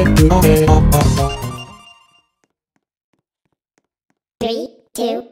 Three, two,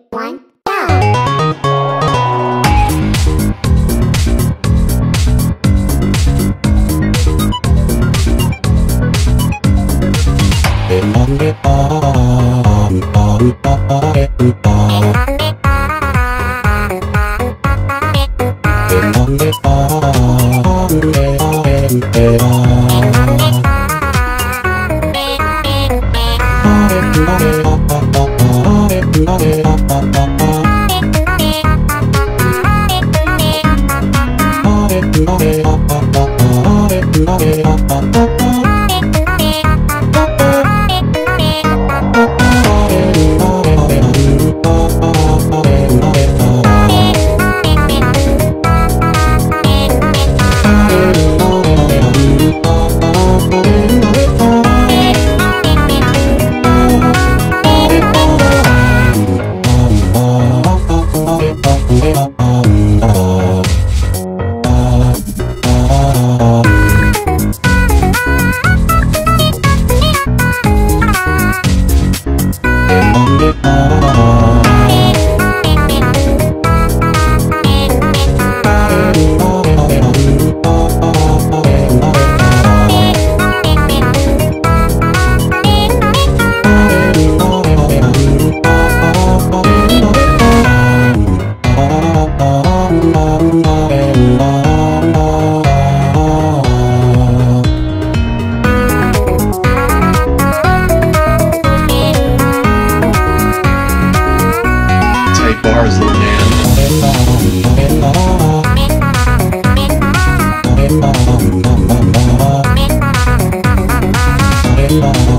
Oh,